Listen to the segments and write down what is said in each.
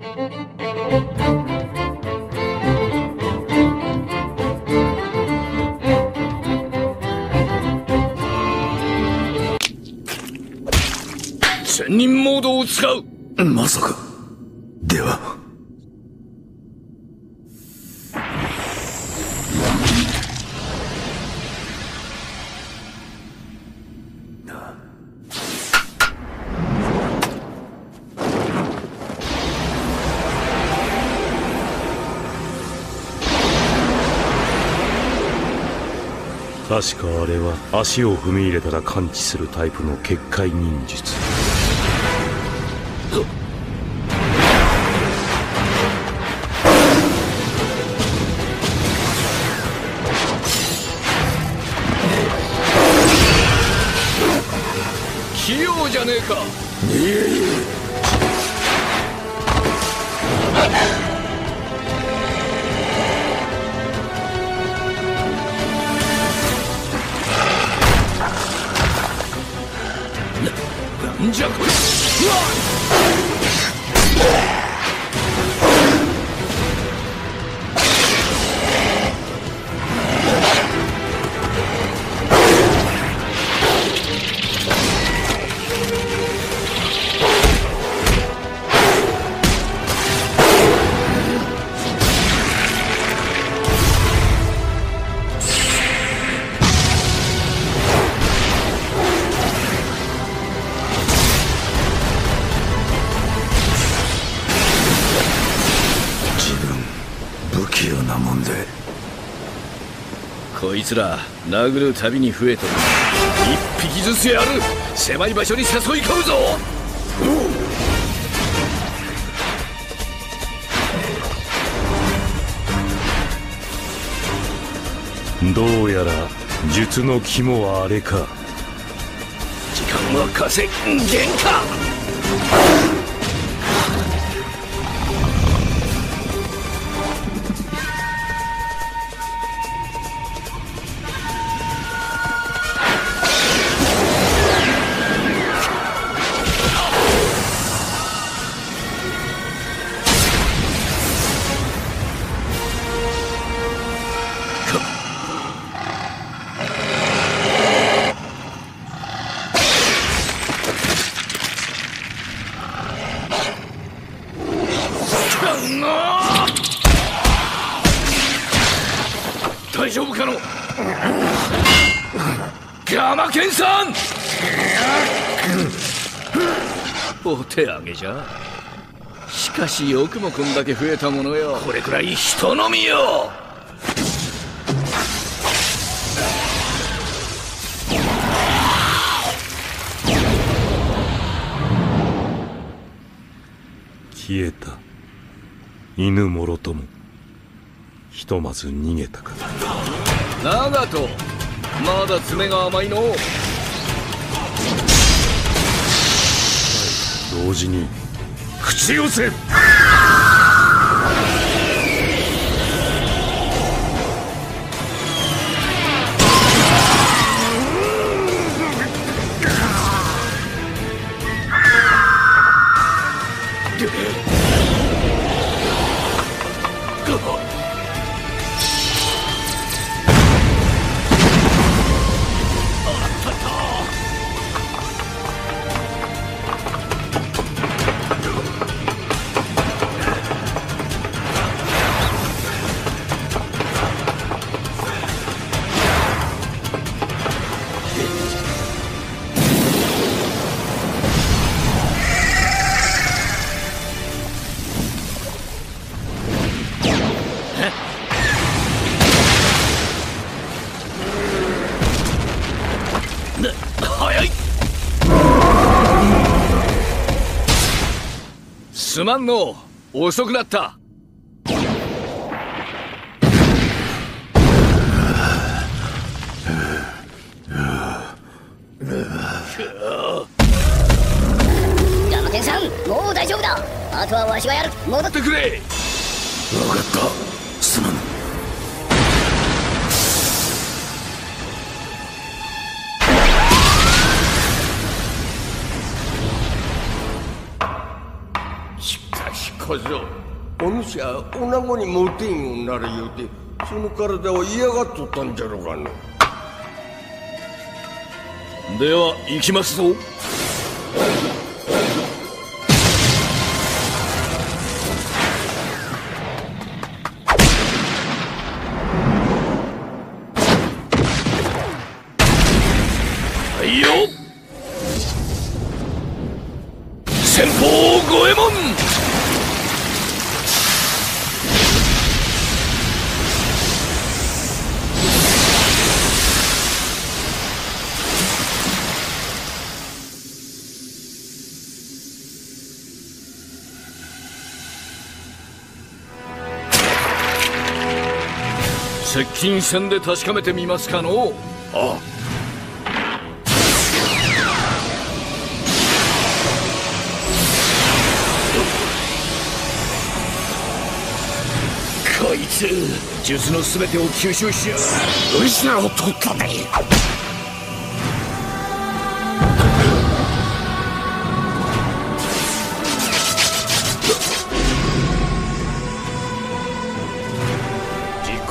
千人モードを使う。まさか。では。確かあれは足を踏み入れたら感知するタイプの結界忍術。器用じゃねえか。いえいえなこいつら殴るたびに増えとる。一匹ずつやる。狭い場所に誘い込むぞ。どうやら術の肝はあれか。時間は稼げんかお手上げじゃ。しかしよくもこんだけ増えたものよ。これくらい人のみよ。消えた。犬もろとも。ひとまず逃げたか。長門まだ爪が甘いの同時に口寄せ。すまんの遅くなった。ヤマケンさんもう大丈夫だ。あとはわしがやる。戻っってくれ。分かった。すまぬかしこそお主は女子にモテんようになるようてその体を嫌がっとったんじゃろうがのでは行きますぞ。接近戦で確かめてみますかのあ。こいつ術の全てを吸収しや。がる失を取ったで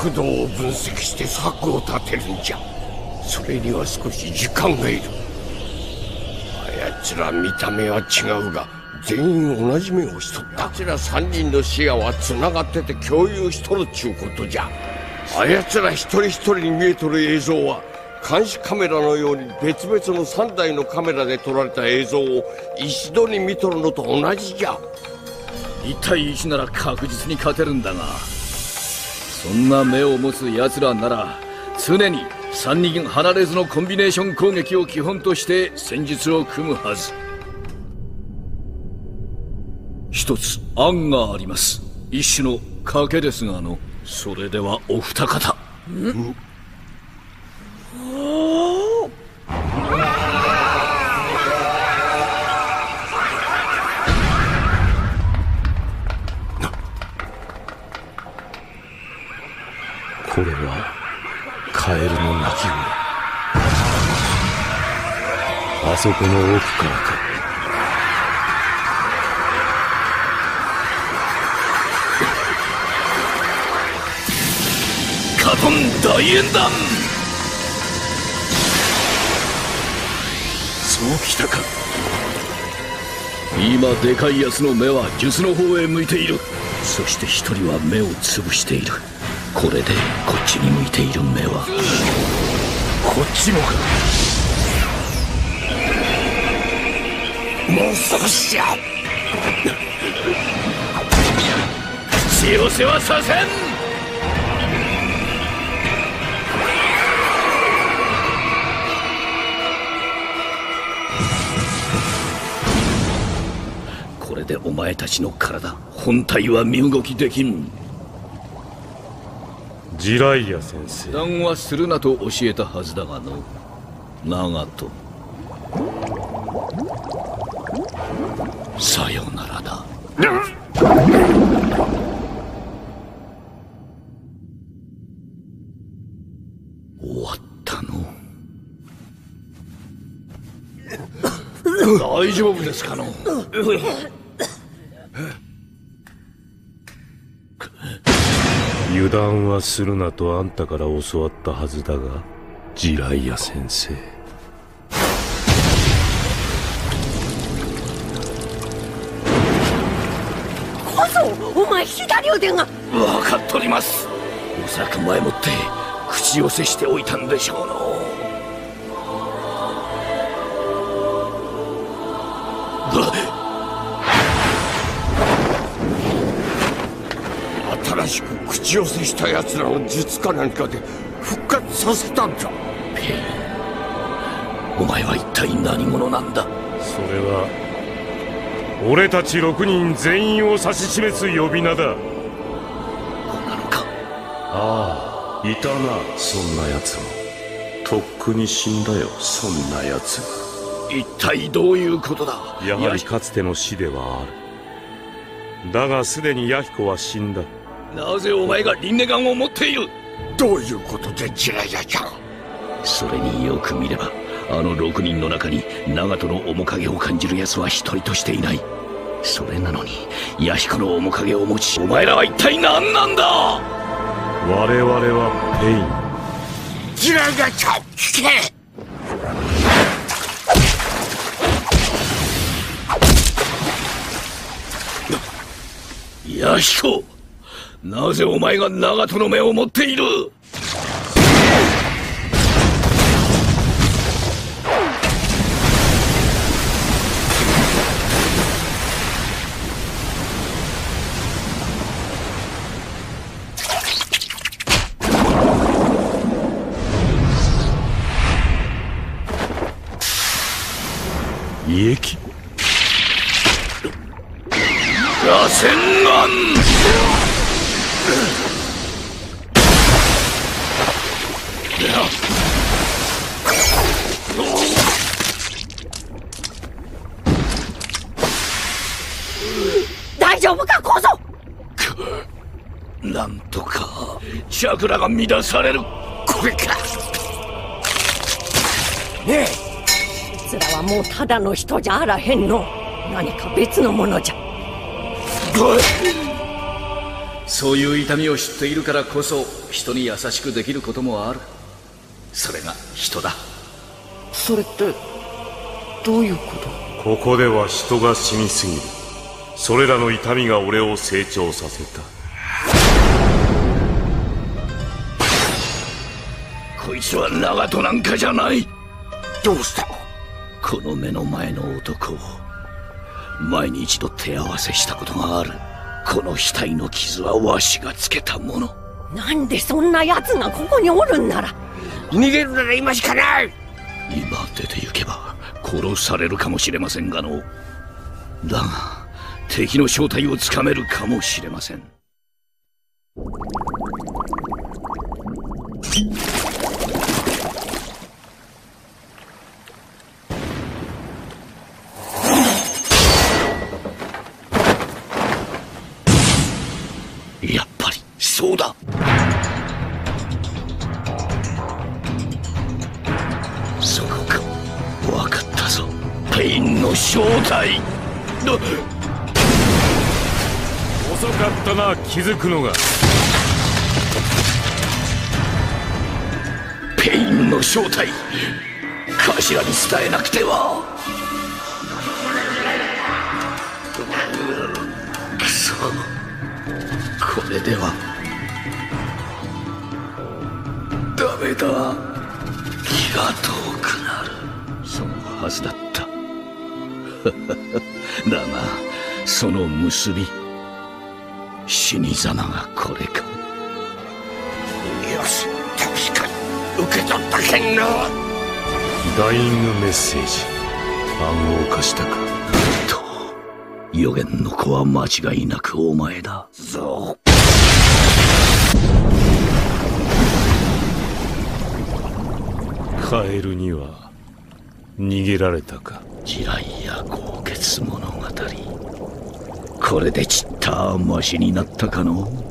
軸道を分析して策を立てるんじゃ。それには少し時間がいる。あやつら見た目は違うが全員同じ目をしとった。あちら三人の視野は繋がってて共有しとるっちゅうことじゃ。あやつら一人一人に見えとる映像は監視カメラのように別々の3台のカメラで撮られた映像を一度に見とるのと同じじゃ。1対1なら確実に勝てるんだが。そんな目を持つ奴らなら常に3人離れずのコンビネーション攻撃を基本として戦術を組むはず。一つ案があります。一種の賭けですがのそれではお二方。これはカエルの鳴き声。あそこの奥からか。カトン大演弾そうきたか。今でかい奴の目は術の方へ向いている。そして一人は目を潰しているこれでこっちに向いている目は。こっちもか。もう少しじゃ。口寄せはさせんこれでお前たちの体本体は身動きできんジライア先生。談話するなと教えたはずだがの。長門。さよならだ。終わったの。大丈夫ですかの油断はするなとあんたから教わったはずだがジライア先生。こそお前左腕が。分かっとります。おそらく前もって口寄せしておいたんでしょうの寄せした奴らの術か何かで復活させたんだ。ペインお前は一体何者なんだ？それは俺たち6人全員を指し示す呼び名だ。なのかああいたなそんな奴もとっくに死んだよそんな奴。一体どういうことだ？やはりかつての死ではある。だがすでにヤヒコは死んだなぜお前がリンネガンを持っている？どういうことでジラヤちゃん？それによく見ればあの6人の中に長門の面影を感じる奴は一人としていない。それなのに弥彦の面影を持ちお前らは一体何なんだ？我々はペイン。ギラガチャ聞け！弥彦なぜお前が長門の目を持っている？胃液螺旋丸大丈夫か小僧？なんとか。チャクラが乱される。これか。ねつらはもうただの人じゃあらへんの。何か別のものじゃそういう痛みを知っているからこそ人に優しくできることもある。それが人だ。それってどういうこと？ここでは人が死にすぎる。それらの痛みが俺を成長させた。こいつは長門なんかじゃない。どうしたこの目の前の男を前に一度手合わせしたことがあるこの額の傷はわしがつけたもの。なんでそんな奴がここにおるんなら。逃げるなら今しかない。今出て行けば殺されるかもしれませんがの。だが敵の正体をつかめるかもしれませんンの正体。な遅かったな気づくのが。ペインの正体。頭に伝えなくては。くそこれでは。ダメだ。気が遠くなる。そのはずだ。った だがその結び死に様がこれか。よし確かに受け取ったけんなダイイングメッセージ暗号化したか。と予言の子は間違いなくお前だ。ぞカエルには逃げられたか。地雷や豪傑物語。これでちったましになったかの？